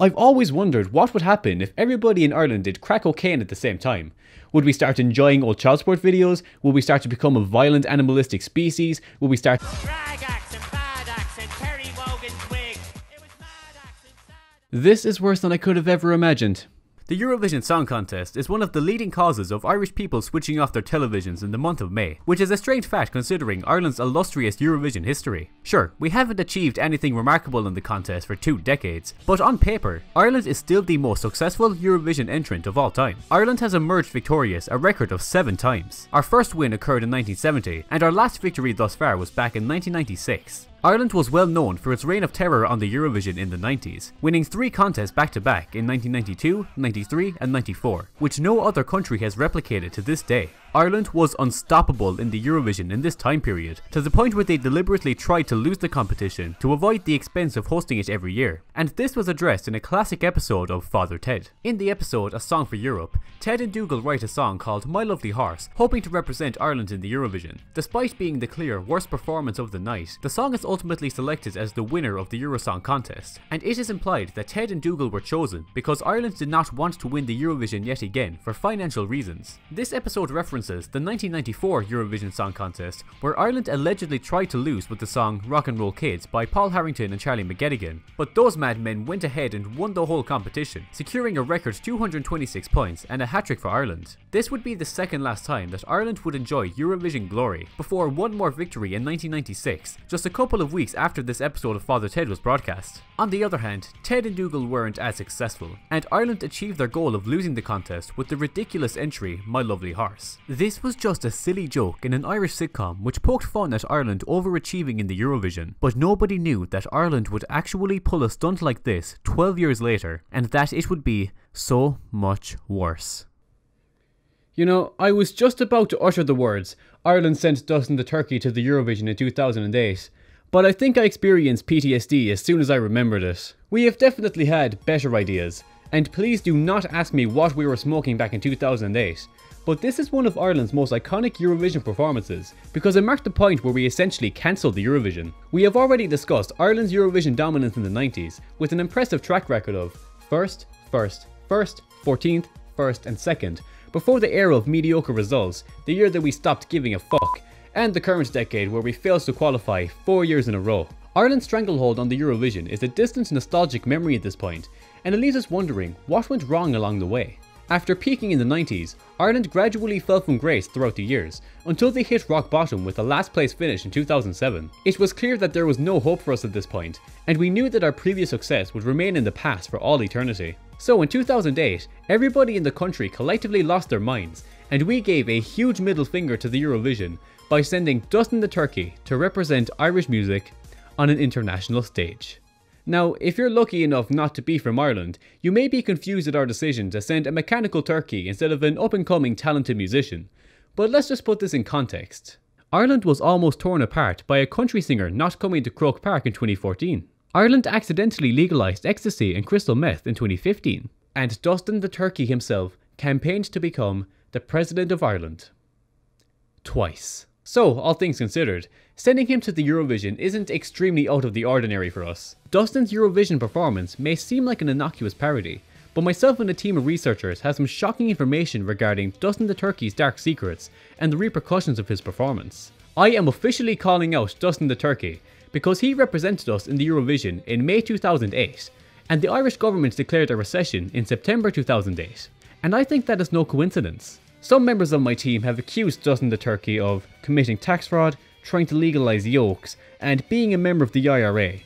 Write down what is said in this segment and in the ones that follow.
I've always wondered what would happen if everybody in Ireland did crack cocaine at the same time. Would we start enjoying old child support videos? Would we start to become a violent animalistic species? Would we start. This is worse than I could have ever imagined. The Eurovision Song Contest is one of the leading causes of Irish people switching off their televisions in the month of May, which is a strange fact considering Ireland's illustrious Eurovision history. Sure, we haven't achieved anything remarkable in the contest for two decades, but on paper, Ireland is still the most successful Eurovision entrant of all time. Ireland has emerged victorious a record of seven times. Our first win occurred in 1970, and our last victory thus far was back in 1996. Ireland was well known for its reign of terror on the Eurovision in the 90s, winning three contests back to back in 1992, 93 and 94, which no other country has replicated to this day. Ireland was unstoppable in the Eurovision in this time period, to the point where they deliberately tried to lose the competition to avoid the expense of hosting it every year, and this was addressed in a classic episode of Father Ted. In the episode A Song for Europe, Ted and Dougal write a song called My Lovely Horse, hoping to represent Ireland in the Eurovision. Despite being the clear worst performance of the night, the song is ultimately selected as the winner of the Eurosong contest, and it is implied that Ted and Dougal were chosen because Ireland did not want to win the Eurovision yet again for financial reasons. This episode references the 1994 Eurovision Song Contest, where Ireland allegedly tried to lose with the song Rock and Roll Kids by Paul Harrington and Charlie McGettigan, but those madmen went ahead and won the whole competition, securing a record 226 points and a hat-trick for Ireland. This would be the second last time that Ireland would enjoy Eurovision glory, before one more victory in 1996, just a couple of weeks after this episode of Father Ted was broadcast. On the other hand, Ted and Dougal weren't as successful, and Ireland achieved their goal of losing the contest with the ridiculous entry My Lovely Horse. This was just a silly joke in an Irish sitcom which poked fun at Ireland overachieving in the Eurovision, but nobody knew that Ireland would actually pull a stunt like this 12 years later, and that it would be so much worse. You know, I was just about to utter the words, Ireland sent Dustin the Turkey to the Eurovision in 2008, but I think I experienced PTSD as soon as I remembered it. We have definitely had better ideas, and please do not ask me what we were smoking back in 2008. But this is one of Ireland's most iconic Eurovision performances, because it marked the point where we essentially cancelled the Eurovision. We have already discussed Ireland's Eurovision dominance in the 90s, with an impressive track record of first, first, first, 14th, first, and second, before the era of mediocre results, the year that we stopped giving a fuck, and the current decade where we failed to qualify four years in a row. Ireland's stranglehold on the Eurovision is a distant nostalgic memory at this point, and it leaves us wondering what went wrong along the way. After peaking in the 90s, Ireland gradually fell from grace throughout the years, until they hit rock bottom with a last place finish in 2007. It was clear that there was no hope for us at this point, and we knew that our previous success would remain in the past for all eternity. So in 2008, everybody in the country collectively lost their minds, and we gave a huge middle finger to the Eurovision by sending Dustin the Turkey to represent Irish music on an international stage. Now, if you're lucky enough not to be from Ireland, you may be confused at our decision to send a mechanical turkey instead of an up and coming talented musician. But let's just put this in context. Ireland was almost torn apart by a country singer not coming to Croke Park in 2014. Ireland accidentally legalised ecstasy and crystal meth in 2015. And Dustin the Turkey himself campaigned to become the President of Ireland. Twice. So, all things considered, sending him to the Eurovision isn't extremely out of the ordinary for us. Dustin's Eurovision performance may seem like an innocuous parody, but myself and a team of researchers have some shocking information regarding Dustin the Turkey's dark secrets and the repercussions of his performance. I am officially calling out Dustin the Turkey because he represented us in the Eurovision in May 2008, and the Irish government declared a recession in September 2008. And I think that is no coincidence. Some members of my team have accused Dustin the Turkey of committing tax fraud, trying to legalise yokes, and being a member of the IRA.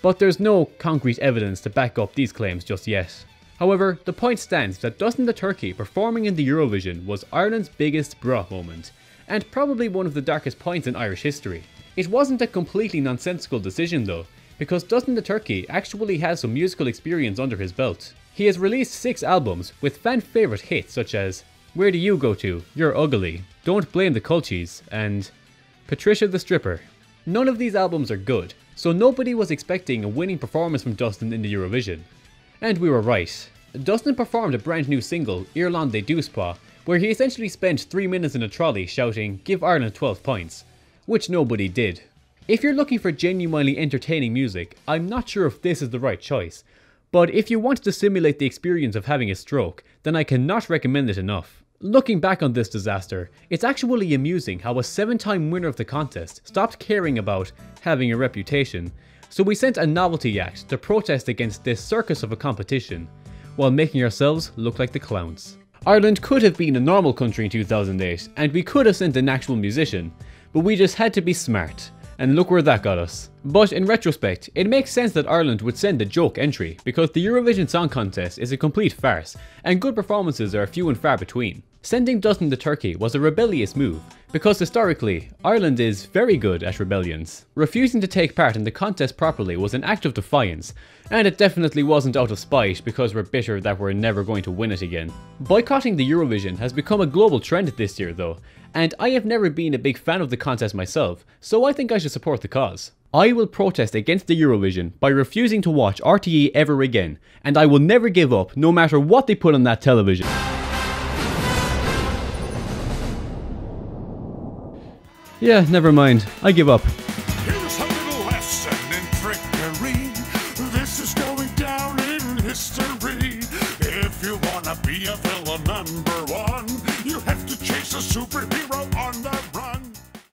But there's no concrete evidence to back up these claims just yet. However, the point stands that Dustin the Turkey performing in the Eurovision was Ireland's biggest bruh moment, and probably one of the darkest points in Irish history. It wasn't a completely nonsensical decision though, because Dustin the Turkey actually has some musical experience under his belt. He has released six albums with fan favourite hits such as where Do You Go To? You're Ugly, Don't Blame the Culchies, and Patricia the Stripper. None of these albums are good, so nobody was expecting a winning performance from Dustin in the Eurovision. And we were right. Dustin performed a brand new single, Irelande Douze Pointe, where he essentially spent 3 minutes in a trolley shouting, Give Ireland 12 points, which nobody did. If you're looking for genuinely entertaining music, I'm not sure if this is the right choice, but if you want to simulate the experience of having a stroke, then I cannot recommend it enough. Looking back on this disaster, it's actually amusing how a seven time winner of the contest stopped caring about having a reputation, so we sent a novelty act to protest against this circus of a competition, while making ourselves look like the clowns. Ireland could have been a normal country in 2008, and we could have sent an actual musician, but we just had to be smart, and look where that got us. But in retrospect, it makes sense that Ireland would send a joke entry, because the Eurovision Song Contest is a complete farce, and good performances are few and far between. Sending Dustin the Turkey was a rebellious move, because historically, Ireland is very good at rebellions. Refusing to take part in the contest properly was an act of defiance, and it definitely wasn't out of spite because we're bitter that we're never going to win it again. Boycotting the Eurovision has become a global trend this year though, and I have never been a big fan of the contest myself, so I think I should support the cause. I will protest against the Eurovision by refusing to watch RTE ever again, and I will never give up no matter what they put on that television. Yeah, never mind. I give up. If you wanna be a villain number one, you have to chase a superhero.